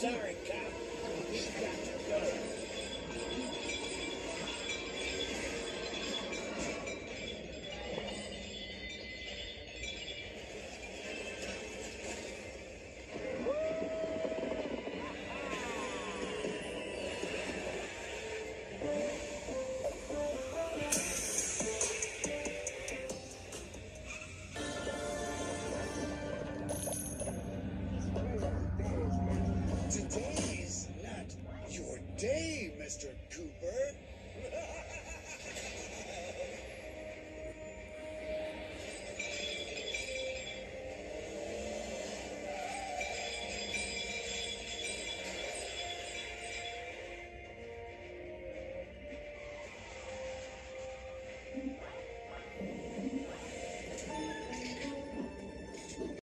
Sorry, day.